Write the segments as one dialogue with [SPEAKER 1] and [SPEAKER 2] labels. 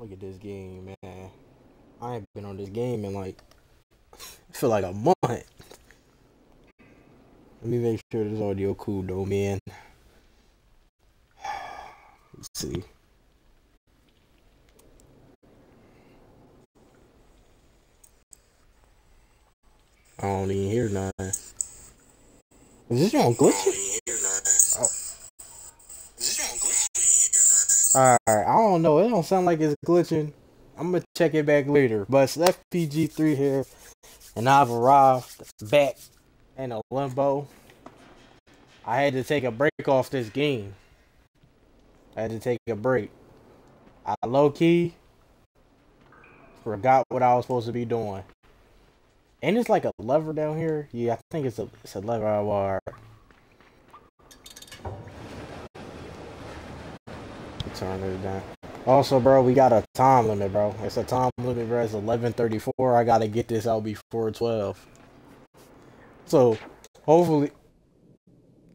[SPEAKER 1] Look at this game, man. I ain't been on this game in like feel like a month. Let me make sure this audio cool though, man. Let's see. I don't even hear nothing. Is this on glitching? Oh. Alright, I don't know. It don't sound like it's glitching. I'm gonna check it back later. But it's Steph PG3 here, and I've arrived back in a limbo. I had to take a break off this game. I had to take a break. I low key forgot what I was supposed to be doing. And it's like a lever down here. Yeah, I think it's a it's a lever Turn it down. Also, bro, we got a time limit, bro. It's a time limit, bro. It's 11:34. I gotta get this out before 12. So, hopefully.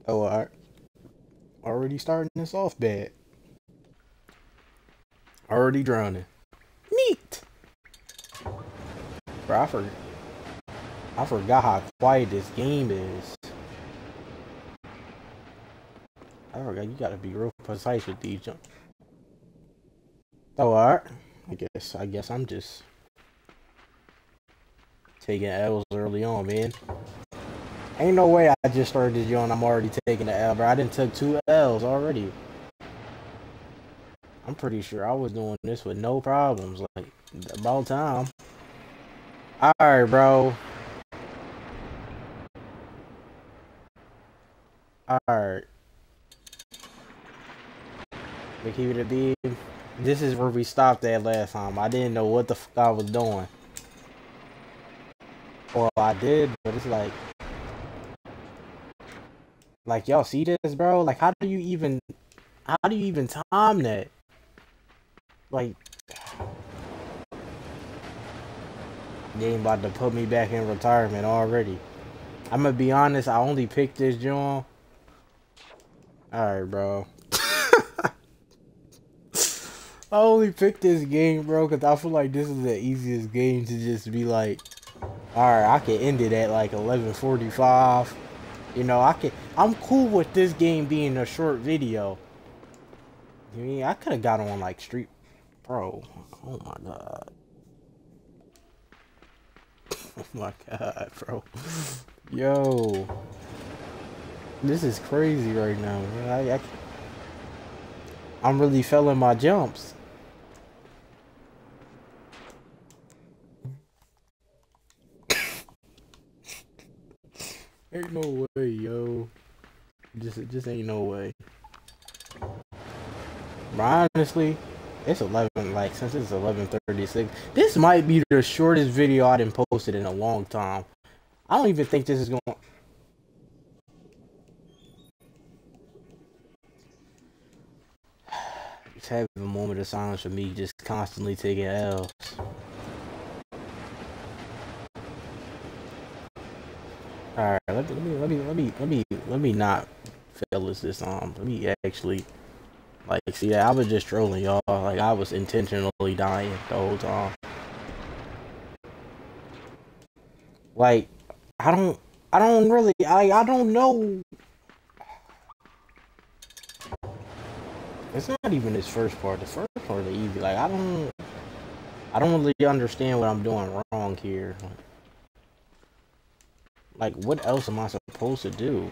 [SPEAKER 1] Oh, I already starting this off bad. Already drowning. Neat. Bro, I forgot. I forgot how quiet this game is. I forgot you gotta be real precise with these jumps. Oh, alright. I guess I guess I'm just taking L's early on, man. Ain't no way I just started this joint. I'm already taking the L, bro. I didn't took two L's already. I'm pretty sure I was doing this with no problems. Like about time. Alright, bro. Alright. We keep it a beam. This is where we stopped at last time. I didn't know what the fuck I was doing. Well, I did, but it's like... Like, y'all see this, bro? Like, how do you even... How do you even time that? Like... Game about to put me back in retirement already. I'm gonna be honest, I only picked this joint. Alright, bro. I only picked this game, bro, because I feel like this is the easiest game to just be like, alright, I can end it at like 11.45. You know, I can, I'm cool with this game being a short video. I mean, I could have got on like Street, bro. Oh my god. Oh my god, bro. Yo. This is crazy right now. I, I, I'm really failing my jumps. ain't no way, yo. Just, just ain't no way. But honestly, it's 11, like, since it's 11.36, this might be the shortest video I didn't posted in a long time. I don't even think this is going Have a moment of silence for me just constantly taking L's. Alright, let me let me let me let me let me not fail this this time. Let me actually like see that I was just trolling y'all. Like I was intentionally dying the whole time. Like I don't I don't really I I don't know It's not even his first part. The first part of the easy. Like I don't I don't really understand what I'm doing wrong here. Like, what else am I supposed to do?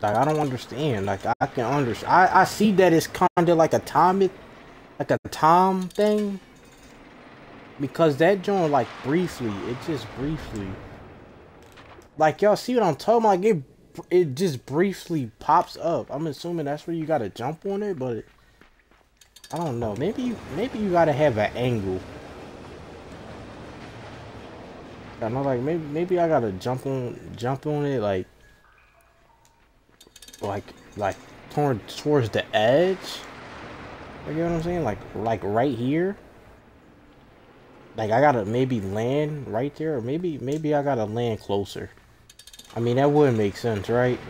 [SPEAKER 1] Like, I don't understand. Like, I can understand. I, I see that it's kind of like a Tom, like a Tom thing. Because that joint, like, briefly, it just briefly. Like, y'all see what I'm talking about? Like, it, it just briefly pops up. I'm assuming that's where you gotta jump on it, but... I don't know. Maybe you, maybe you gotta have an angle. I know, like maybe maybe I gotta jump on jump on it like like like toward towards the edge. You know what I'm saying? Like like right here. Like I gotta maybe land right there, or maybe maybe I gotta land closer. I mean that would make sense, right?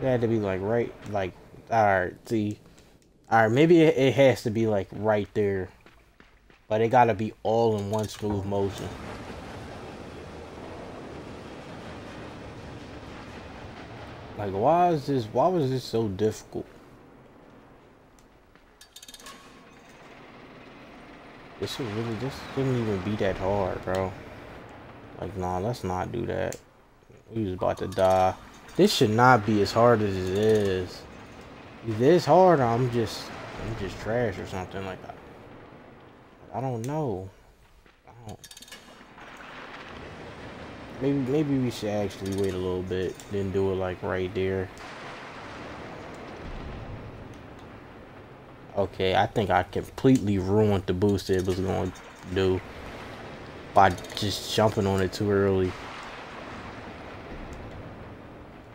[SPEAKER 1] It had to be like right, like, alright, see. Alright, maybe it, it has to be like right there. But it gotta be all in one smooth motion. Like, why is this, why was this so difficult? This should really, this shouldn't even be that hard, bro. Like, nah, let's not do that. We was about to die. This should not be as hard as it is. If it's hard, I'm just, I'm just trash or something like that. I don't know. I don't. Maybe, maybe we should actually wait a little bit, then do it like right there. Okay, I think I completely ruined the boost it was going to do by just jumping on it too early.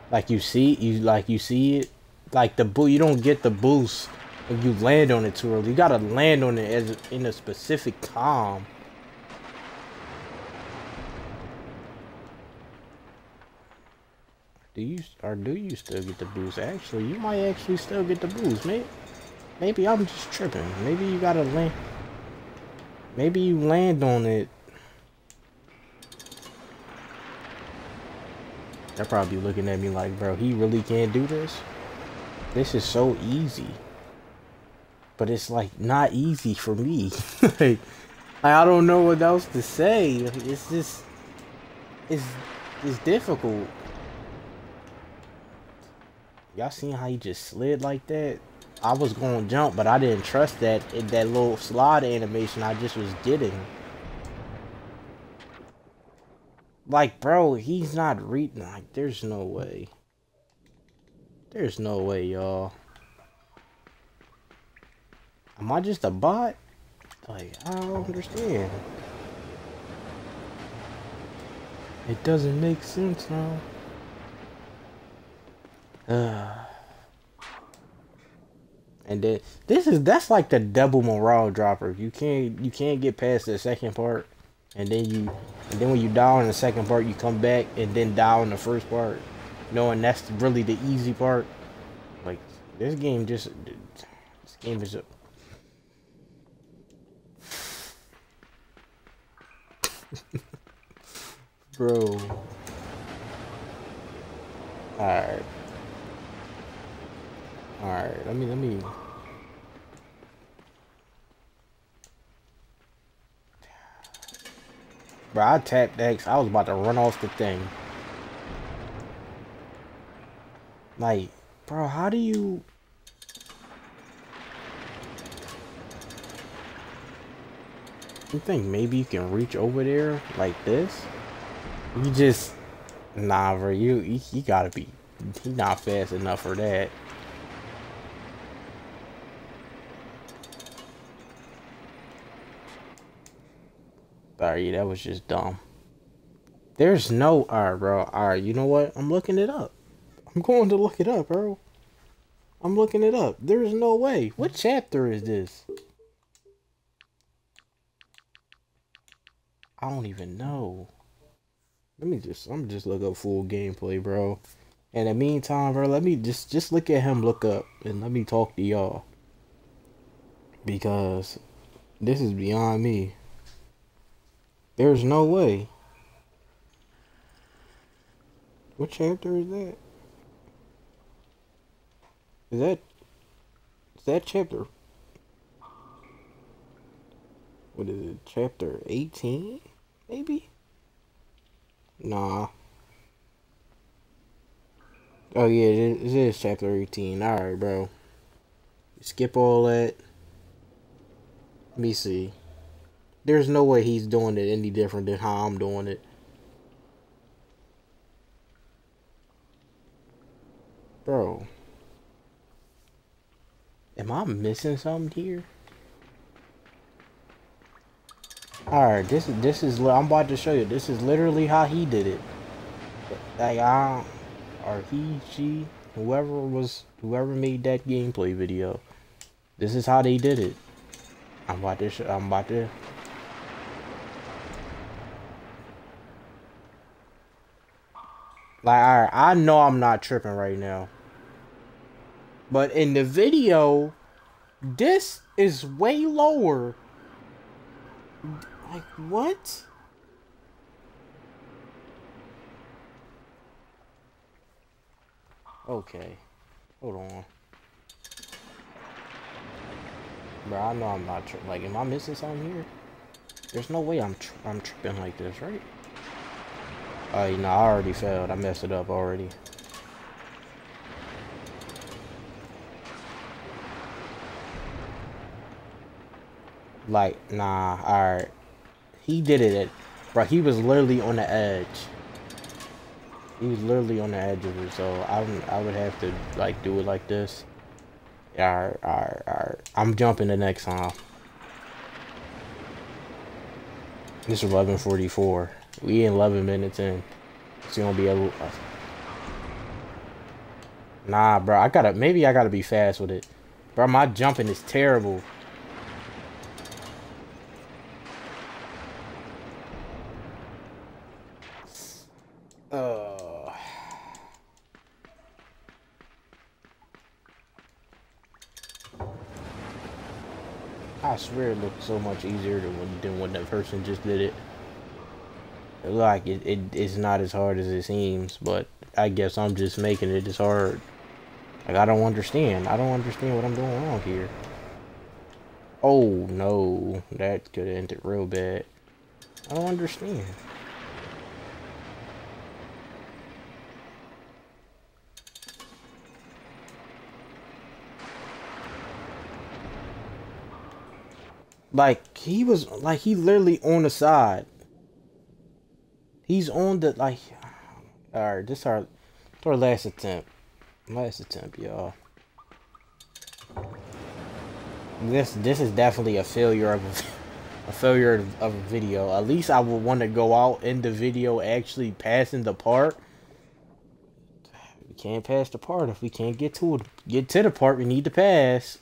[SPEAKER 1] Like you see, you like you see it, like the boo. You don't get the boost if you land on it too early. You gotta land on it as in a specific time. Do you or do you still get the boost? Actually, you might actually still get the boost, mate. Maybe I'm just tripping. Maybe you gotta land. Maybe you land on it. They're probably looking at me like, bro, he really can't do this? This is so easy. But it's like not easy for me. like, I don't know what else to say. It's just, it's, it's difficult. Y'all seen how he just slid like that? I was going to jump, but I didn't trust that that little slide animation I just was getting. Like, bro, he's not reading. Like, there's no way. There's no way, y'all. Am I just a bot? Like, I don't understand. It doesn't make sense now. Uh. And then this is that's like the double morale dropper. You can't you can't get past the second part, and then you and then when you die in the second part, you come back and then die in the first part, knowing that's really the easy part. Like this game just this game is a bro. All right. All right, let me let me. Bro, I tapped X. I was about to run off the thing. Like, bro, how do you? You think maybe you can reach over there like this? You just, nah, bro. You you, you gotta be. Not fast enough for that. Sorry, that was just dumb. There's no... R, bro. R, you know what? I'm looking it up. I'm going to look it up, bro. I'm looking it up. There's no way. What chapter is this? I don't even know. Let me just... I'm just look up full gameplay, bro. In the meantime, bro, let me just... Just look at him look up. And let me talk to y'all. Because... This is beyond me. There's no way. What chapter is that? Is that is that chapter? What is it? Chapter 18? Maybe? Nah. Oh yeah, this is chapter 18. Alright, bro. Skip all that. Let me see. There's no way he's doing it any different than how I'm doing it. Bro. Am I missing something here? Alright, this is this is I'm about to show you. This is literally how he did it. Like I or he, she, whoever was whoever made that gameplay video. This is how they did it. I'm about to I'm about to Like, alright, I know I'm not tripping right now. But in the video, this is way lower. Like, what? Okay. Hold on. Bro, I know I'm not tripping. like, am I missing something here? There's no way I'm I'm tripping like this, right? Oh, you know, I already failed. I messed it up already. Like, nah, alright. He did it bro, he was literally on the edge. He was literally on the edge of it, so I would, I would have to, like, do it like this. Alright, alright, alright. I'm jumping the next time. It's 11:44. We 11 minutes in. It's gonna be a. Nah, bro. I gotta. Maybe I gotta be fast with it, bro. My jumping is terrible. Uh. I swear it looked so much easier than when, than when that person just did it. Like, it, it, it's not as hard as it seems, but I guess I'm just making it as hard. Like, I don't understand. I don't understand what I'm doing wrong here. Oh, no. That could have ended real bad. I don't understand. Like he was like he literally on the side. He's on the like alright, this our our last attempt. Last attempt, y'all. This this is definitely a failure of a, a failure of, of a video. At least I would want to go out in the video actually passing the part. We can't pass the part if we can't get to it. Get to the part we need to pass.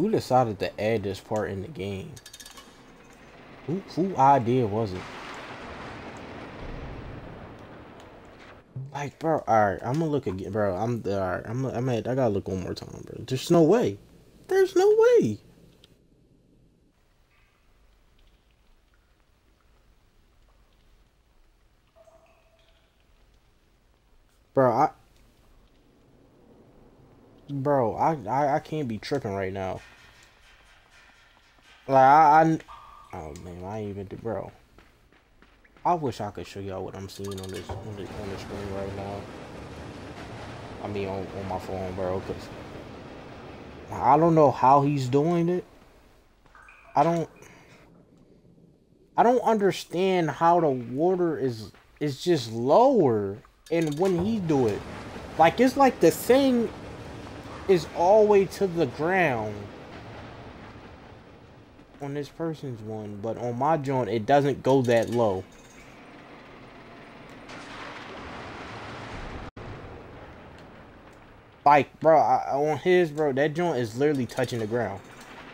[SPEAKER 1] Who decided to add this part in the game? Who, who idea was it? Like, bro, alright, I'm gonna look again, bro. I'm alright. I'm, I'm at, I gotta look one more time, bro. There's no way. There's no way. Bro, I Bro, I, I I can't be tripping right now. Like I, I oh man, I ain't even bro. I wish I could show y'all what I'm seeing on this on the on the screen right now. I mean on, on my phone, bro, cause I don't know how he's doing it. I don't I don't understand how the water is is just lower and when he do it. Like it's like the thing is all the way to the ground on this person's one, but on my joint, it doesn't go that low. Like, bro, I, on his, bro, that joint is literally touching the ground.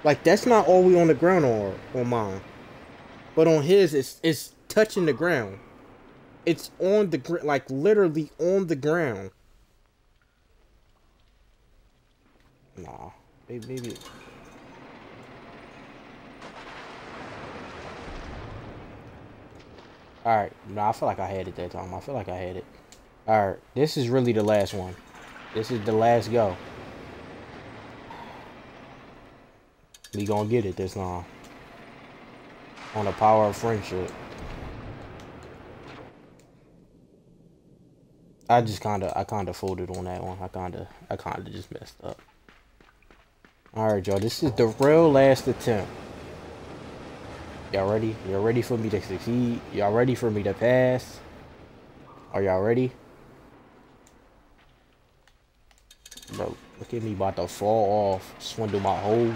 [SPEAKER 1] Like, that's not all we on the ground on, on mine. But on his, it's, it's touching the ground. It's on the, like, literally on the ground. Nah, maybe. maybe. Alright, no, I feel like I had it that time. I feel like I had it. Alright, this is really the last one. This is the last go. We gonna get it this time. On the power of friendship. I just kinda, I kinda folded on that one. I kinda, I kinda just messed up. Alright, y'all. This is the real last attempt. Y'all ready? Y'all ready for me to succeed? Y'all ready for me to pass? Are y'all ready? Bro, look at me about to fall off. Swindle my whole...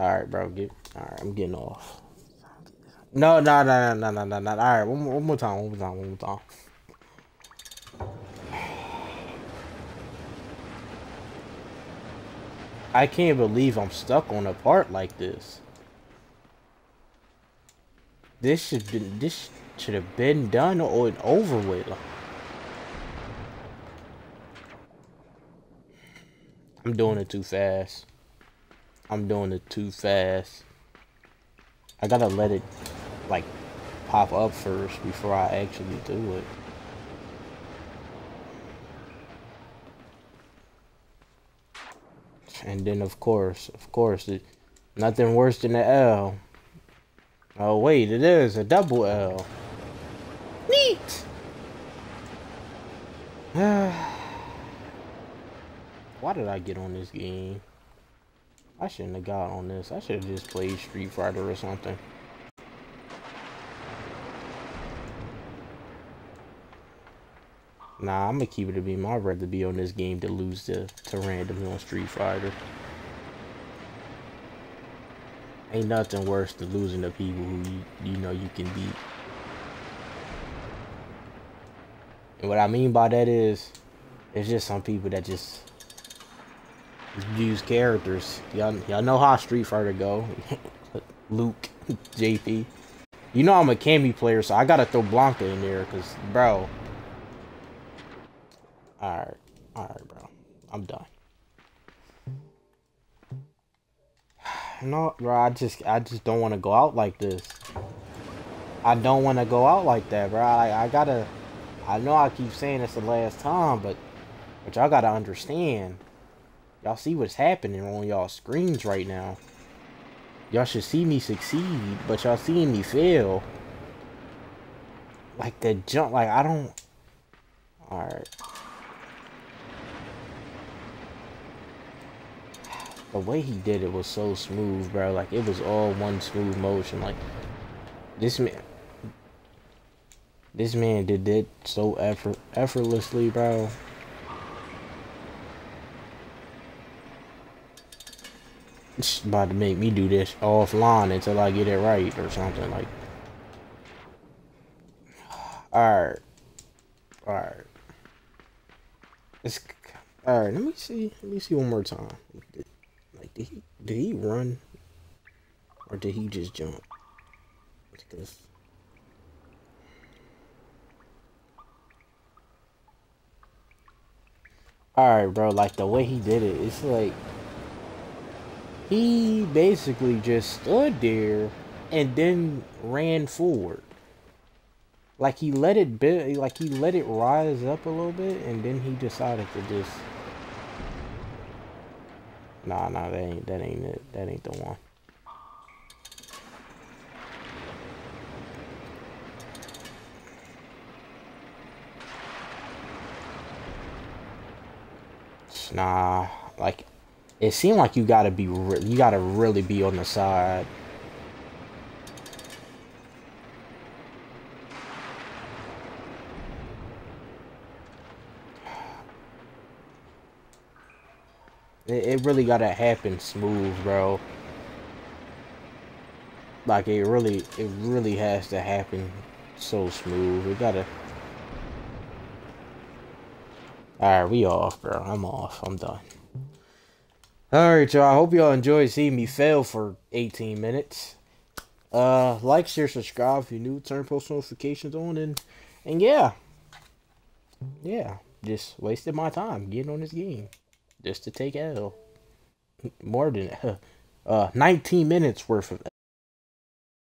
[SPEAKER 1] Alright, bro. Get... Alright, I'm getting off. No, no, no, no, no, no, no. Alright, one, one more time, one more time, one more time. I can't believe I'm stuck on a part like this. This should been this should have been done or over with. I'm doing it too fast. I'm doing it too fast. I gotta let it like pop up first before I actually do it. And then of course, of course, it, nothing worse than the L. Oh wait, it is a double L. Neat! Why did I get on this game? I shouldn't have got on this. I should have just played Street Fighter or something. Nah, I'm gonna keep it a beam. I'd rather be on this game to lose to, to randomly on Street Fighter. Ain't nothing worse than losing to people who you, you know you can beat. And what I mean by that is, it's just some people that just use characters. Y'all, y'all know how Street Fighter go. Luke, JP. You know I'm a Cammy player, so I gotta throw Blanka in there, cause bro, Alright. Alright, bro. I'm done. No, bro, I just I just don't want to go out like this. I don't want to go out like that, bro. I, I gotta I know I keep saying it's the last time, but but y'all gotta understand. Y'all see what's happening on y'all screens right now. Y'all should see me succeed, but y'all seeing me fail. Like the jump, like I don't. Alright. The way he did it was so smooth, bro. Like it was all one smooth motion. Like this man, this man did it so effort effortlessly, bro. It's about to make me do this offline until I get it right or something like. All right, all right. It's all right. Let me see. Let me see one more time. Did he did he run? Or did he just jump? Because Alright, bro, like the way he did it, it's like he basically just stood there and then ran forward. Like he let it be like he let it rise up a little bit and then he decided to just Nah, nah, that ain't that ain't it. That ain't the one. Nah, like it seemed like you gotta be you gotta really be on the side. It, it really gotta happen smooth, bro. Like it really, it really has to happen so smooth. It gotta. Alright, we off, bro. I'm off. I'm done. Alright, y'all. I hope y'all enjoyed seeing me fail for 18 minutes. Uh, like, share, subscribe if you're new. Turn post notifications on, and and yeah, yeah, just wasted my time getting on this game just to take L. More than uh, 19 minutes worth of